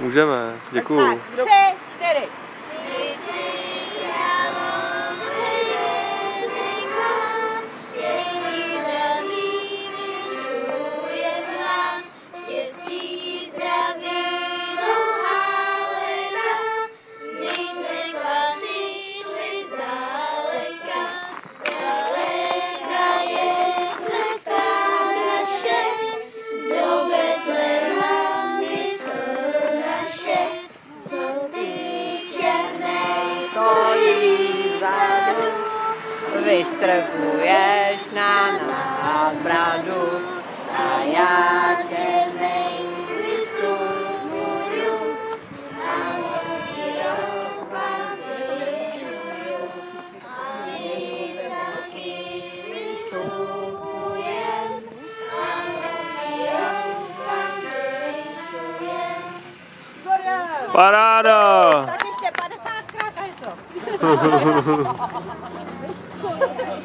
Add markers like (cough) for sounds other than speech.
Můžeme, děkuju. Tak, tři, vystrkuješ na nás bradu a já černej vystupuju a a my taky vystupujem a. Paráda! Tak ještě 50 krát a je to. (laughs) ハハハハ!